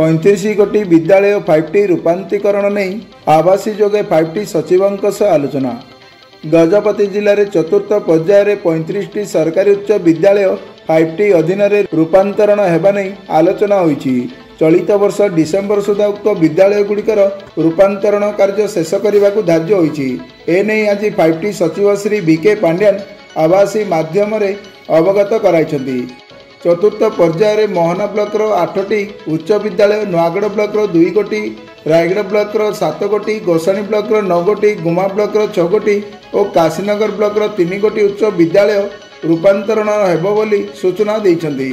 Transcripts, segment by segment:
ପଇଁତିରିଶ ଗୋଟି ବିଦ୍ୟାଳୟ ଫାଇଭ୍ ଟି ରୂପାନ୍ତରୀକରଣ ନେଇ ଆବାସୀ ଯୋଗେ ଫାଇଭ୍ ଟି ସଚିବଙ୍କ ସହ ଆଲୋଚନା। ଗଜପତି ଜିଲ୍ଲାରେ ଚତୁର୍ଥ ପର୍ଯ୍ୟାୟରେ ପଇଁତିରିଶଟି ସରକାରୀ ଉଚ୍ଚ ବିଦ୍ୟାଳୟ ଫାଇଭ୍ ଟି ଅଧୀନରେ ରୂପାନ୍ତରଣ ହେବା ନେଇ ଆଲୋଚନା ହୋଇଛି। ଚଳିତ ବର୍ଷ ଡିସେମ୍ବର ସୁଦ୍ଧା ଉକ୍ତ ବିଦ୍ୟାଳୟଗୁଡ଼ିକର ରୂପାନ୍ତରଣ କାର୍ଯ୍ୟ ଶେଷ କରିବାକୁ ଧାର୍ଯ୍ୟ ହୋଇଛି। ଏନେଇ ଆଜି ଫାଇଭ୍ ଟି ସଚିବ ଶ୍ରୀ ବି କେ ପାଣ୍ଡିଆନ ଆବାସୀ ମାଧ୍ୟମରେ ଅବଗତ କରାଇଛନ୍ତି। ଚତୁର୍ଥ ପର୍ଯ୍ୟାୟରେ ମୋହନା ବ୍ଲକର ଆଠଟି ଉଚ୍ଚ ବିଦ୍ୟାଳୟ ନୂଆଗଡ଼ ବ୍ଲକର ଦୁଇ ଗୋଟି ରାୟଗଡ଼ା ବ୍ଲକର ସାତ ଗୋଟି ଗୋସାଣୀ ବ୍ଲକର ନଅ ଗୋଟି ଗୁମା ବ୍ଲକର ଛଅ ଗୋଟି ଓ କାଶୀନଗର ବ୍ଲକର ତିନି ଗୋଟି ଉଚ୍ଚ ବିଦ୍ୟାଳୟ ରୂପାନ୍ତରଣ ହେବ ବୋଲି ସୂଚନା ଦେଇଛନ୍ତି।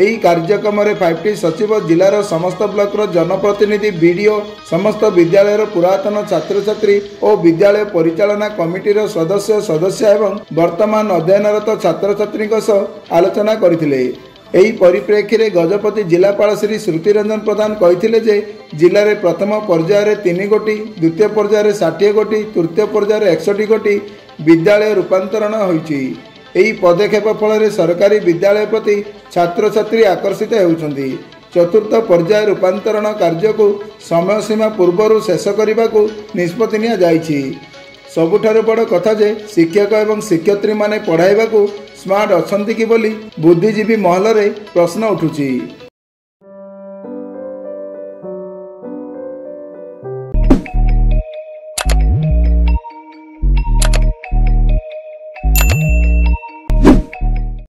ଏହି କାର୍ଯ୍ୟକ୍ରମରେ ଫାଇଭ୍ ଟି ସଚିବ ଜିଲ୍ଲାର ସମସ୍ତ ବ୍ଲକର ଜନପ୍ରତିନିଧି ବିଡ଼ିଓ ସମସ୍ତ ବିଦ୍ୟାଳୟର ପୁରାତନ ଛାତ୍ରଛାତ୍ରୀ ଓ ବିଦ୍ୟାଳୟ ପରିଚାଳନା କମିଟିର ସଦସ୍ୟ ସଦସ୍ୟ ଏବଂ ବର୍ତ୍ତମାନ ଅଧ୍ୟୟନରତ ଛାତ୍ରଛାତ୍ରୀଙ୍କ ସହ ଆଲୋଚନା କରିଥିଲେ। ଏହି ପରିପ୍ରେକ୍ଷୀରେ ଗଜପତି ଜିଲ୍ଲାପାଳ ଶ୍ରୀ ଶ୍ରୁତିରଞ୍ଜନ ପ୍ରଧାନ କହିଥିଲେ ଯେ ଜିଲ୍ଲାରେ ପ୍ରଥମ ପର୍ଯ୍ୟାୟରେ ତିନି ଗୋଟି ଦ୍ୱିତୀୟ ପର୍ଯ୍ୟାୟରେ ଷାଠିଏ ଗୋଟି ତୃତୀୟ ପର୍ଯ୍ୟାୟରେ ଏକଷଠି ଗୋଟି ବିଦ୍ୟାଳୟ ରୂପାନ୍ତରଣ ହୋଇଛି। ଏହି ପଦକ୍ଷେପ ଫଳରେ ସରକାରୀ ବିଦ୍ୟାଳୟ ପ୍ରତି ଛାତ୍ରଛାତ୍ରୀ ଆକର୍ଷିତ ହେଉଛନ୍ତି। ଚତୁର୍ଥ ପର୍ଯ୍ୟାୟ ରୂପାନ୍ତରଣ କାର୍ଯ୍ୟକୁ ସମୟସୀମା ପୂର୍ବରୁ ଶେଷ କରିବାକୁ ନିଷ୍ପତ୍ତି ନିଆଯାଇଛି। ସବୁଠାରୁ ବଡ଼ କଥା ଯେ ଶିକ୍ଷକ ଏବଂ ଶିକ୍ଷୟିତ୍ରୀମାନେ ପଢ଼ାଇବାକୁ ସ୍ମାର୍ଟ ଅଛନ୍ତି କି ବୋଲି ବୁଦ୍ଧିଜୀବୀ ମହଲରେ ପ୍ରଶ୍ନ ଉଠୁଛି।